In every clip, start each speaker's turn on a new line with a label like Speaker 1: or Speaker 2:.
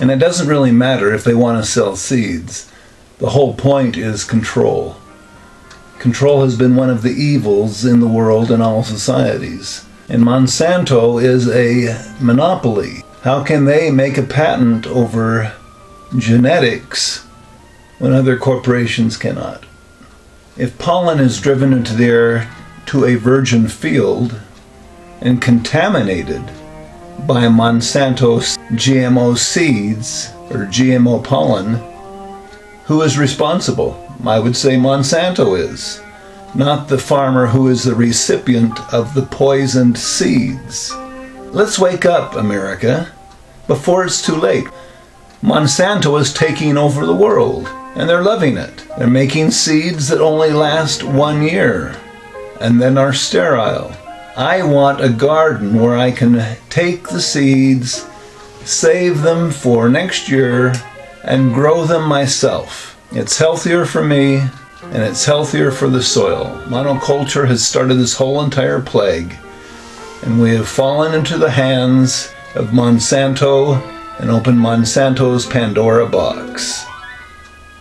Speaker 1: And it doesn't really matter if they want to sell seeds. The whole point is control. Control has been one of the evils in the world and all societies. And Monsanto is a monopoly. How can they make a patent over genetics when other corporations cannot? If pollen is driven into the air to a virgin field and contaminated by Monsanto's GMO seeds or GMO pollen, who is responsible? I would say Monsanto is, not the farmer who is the recipient of the poisoned seeds. Let's wake up, America, before it's too late. Monsanto is taking over the world, and they're loving it. They're making seeds that only last one year and then are sterile. I want a garden where I can take the seeds, save them for next year, and grow them myself. It's healthier for me and it's healthier for the soil. Monoculture has started this whole entire plague, and we have fallen into the hands of Monsanto and opened Monsanto's Pandora box.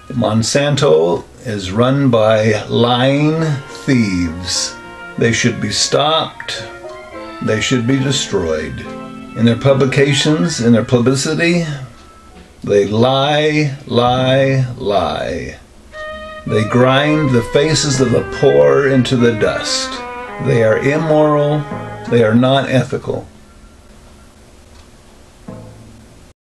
Speaker 1: Monsanto is run by lying thieves. They should be stopped. They should be destroyed. In their publications, in their publicity, they lie, lie, lie. They grind the faces of the poor into the dust. They are immoral. They are not ethical.